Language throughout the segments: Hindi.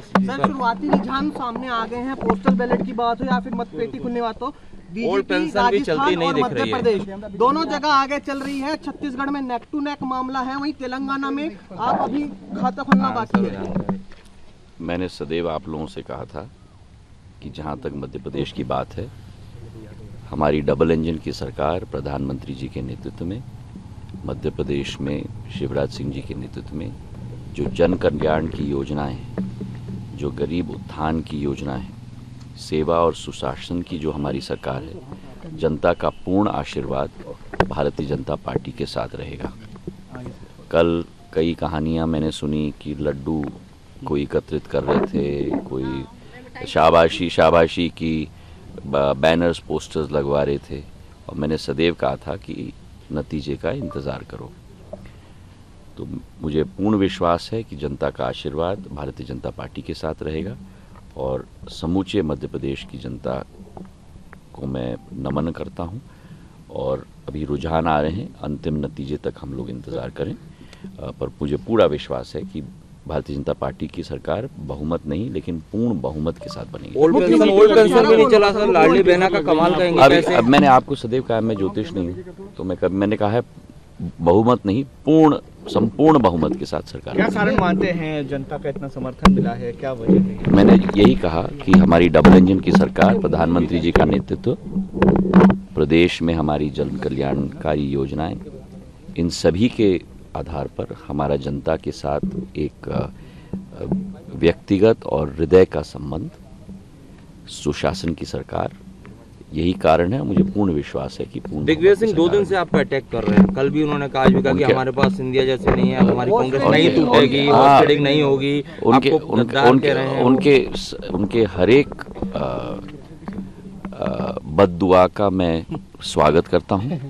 सर शुरुआती रुझान सामने आ गए हैं पोस्टल बैलेट की बात हो या फिर मतपेटी खुलने बात हो बीजेपी चलती राजस्थान नहीं और दिख मध्य रही है। प्रदेश। दोनों जगह आगे चल रही है छत्तीसगढ़ में नेक टू नेक मामला है वहीं तेलंगाना में आप अभी खाता खोलना बाकी है। मैंने सदैव आप लोगों से कहा था कि जहाँ तक मध्य प्रदेश की बात है हमारी डबल इंजन की सरकार प्रधानमंत्री जी के नेतृत्व में मध्य प्रदेश में शिवराज सिंह जी के नेतृत्व में जो जन कल्याण की योजनाएँ हैं जो गरीब उत्थान की योजना है, सेवा और सुशासन की जो हमारी सरकार है, जनता का पूर्ण आशीर्वाद भारतीय जनता पार्टी के साथ रहेगा। कल कई कहानियाँ मैंने सुनी कि लड्डू कोई एकत्रित कर रहे थे, कोई शाबाशी शाबाशी की बैनर्स पोस्टर्स लगवा रहे थे। और मैंने सदैव कहा था कि नतीजे का इंतज़ार करो। तो मुझे पूर्ण विश्वास है कि जनता का आशीर्वाद भारतीय जनता पार्टी के साथ रहेगा और समूचे मध्य प्रदेश की जनता को मैं नमन करता हूँ। और अभी रुझान आ रहे हैं अंतिम नतीजे तक हम लोग इंतज़ार करें। पर मुझे पूरा विश्वास है कि भारतीय जनता पार्टी की सरकार बहुमत नहीं लेकिन पूर्ण बहुमत के साथ बनेगी। ओल्ड पेंशन ओल्ड पेंशन भी नहीं चला सर लाडली बहना का कमाल कहेंगे कैसे अब मैंने आपको सदैव कहा मैं ज्योतिष नहीं हूँ तो मैं कब मैंने कहा है बहुमत नहीं पूर्ण संपूर्ण बहुमत के साथ सरकार क्या कारण मानते हैं? जनता का इतना समर्थन मिला है क्या वजह है? मैंने यही कहा कि हमारी डबल इंजन की सरकार प्रधानमंत्री जी का नेतृत्व प्रदेश में हमारी जन कल्याणकारी योजनाएँ इन सभी के आधार पर हमारा जनता के साथ एक व्यक्तिगत और हृदय का संबंध सुशासन की सरकार यही कारण है मुझे पूर्ण विश्वास है कि पूर्ण दिग्विजय सिंह दो दिन से आप अटैक कर रहे हैं। कल भी उन्होंने कहा आज भी कहा कि उनके- हमारे पास इंडिया जैसे नहीं है हमारी कांग्रेस उनके- नहीं टूटेगी हाँ। नहीं होगी। उनके उनके उनके उनके उनके हर एक बद दुआ का मैं स्वागत करता हूँ।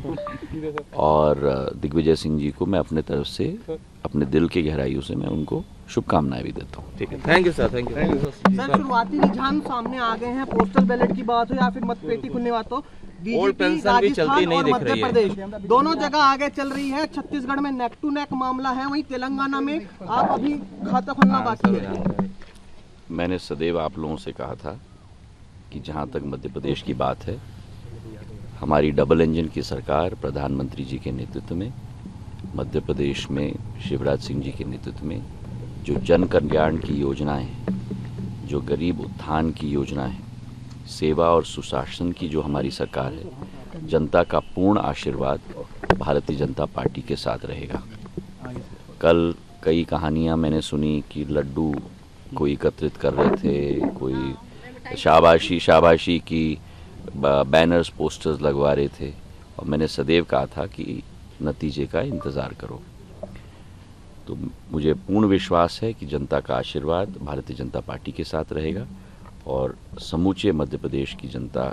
और दिग्विजय सिंह जी को मैं अपने तरफ़ से अपने दिल की गहराइयों से मैं उनको शुभकामनाएँ भी देता हूँ। ठीक है। Thank you sir thank you sir शुरुआती रुझान सामने आ गए हैं। पोस्टल बैलेट की बात हो या फिर मतपेटी खुलने बात हो भी चलती नहीं दिख रही है। प्रदेश। दोनों जगह आगे चल रही है। छत्तीसगढ़ में नेक टू नेक मामला है। वहीं तेलंगाना में आप अभी खाता खोलना बाकी है। मैंने सदैव आप लोगों से कहा था कि जहाँ तक मध्य प्रदेश की बात है हमारी डबल इंजन की सरकार प्रधानमंत्री जी के नेतृत्व में मध्य प्रदेश में शिवराज सिंह जी के नेतृत्व में जो जन कल्याण की योजनाएँ हैं, जो गरीब उत्थान की योजनाएँ हैं, सेवा और सुशासन की जो हमारी सरकार है, जनता का पूर्ण आशीर्वाद भारतीय जनता पार्टी के साथ रहेगा। कल कई कहानियाँ मैंने सुनी कि लड्डू कोई एकत्रित कर रहे थे, कोई शाबाशी शाबाशी की बैनर्स पोस्टर्स लगवा रहे थे। और मैंने सदैव कहा था कि नतीजे का इंतज़ार करो। तो मुझे पूर्ण विश्वास है कि जनता का आशीर्वाद भारतीय जनता पार्टी के साथ रहेगा और समूचे मध्य प्रदेश की जनता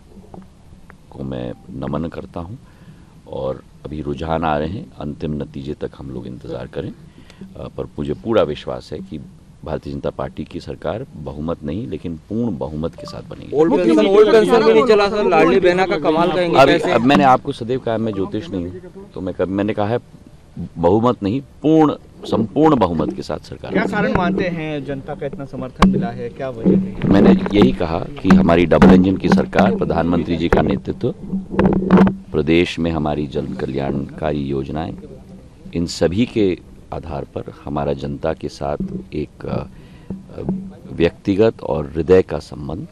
को मैं नमन करता हूँ और अभी रुझान आ रहे हैं, अंतिम नतीजे तक हम लोग इंतज़ार करें पर मुझे पूरा विश्वास है कि भारतीय जनता पार्टी की सरकार बहुमत नहीं लेकिन पूर्ण बहुमत के साथ बनेगी। ओल्ड पेंशन ओल्ड पेंशन भी नहीं चला सर लाडली बहना का कमाल कहेंगे अभी कैसे? अब मैंने आपको सदैव कहा मैं ज्योतिष नहीं हूँ तो मैं कब मैंने कहा है बहुमत नहीं पूर्ण संपूर्ण बहुमत के साथ सरकार क्या कारण मानते हैं जनता का इतना समर्थन मिला है? क्या वजह है? मैंने यही कहा कि हमारी डबल इंजन की सरकार प्रधानमंत्री जी का नेतृत्व प्रदेश में हमारी जन कल्याणकारी योजनाएँ इन सभी के आधार पर हमारा जनता के साथ एक व्यक्तिगत और हृदय का संबंध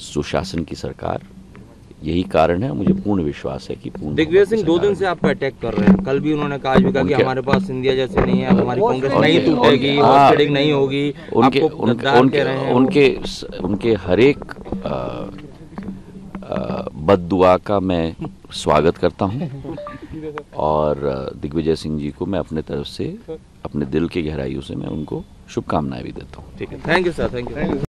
सुशासन की सरकार यही कारण है मुझे पूर्ण विश्वास है कि पूर्ण दिग्विजय सिंह दो दिन से आप पर अटैक कर रहे हैं कल भी उन्होंने कहा आज भी कहा कि हमारे पास इंडिया जैसे नहीं है हमारी कांग्रेस नहीं टूटेगी हाँ। नहीं होगी उनके उनके उनके उनके उनके हर एक बद का मैं स्वागत करता हूँ। और दिग्विजय सिंह जी को मैं अपने तरफ़ से, अपने दिल की गहराइयों से मैं उनको शुभकामनाएँ भी देता हूँ। ठीक है। Thank you sir thank you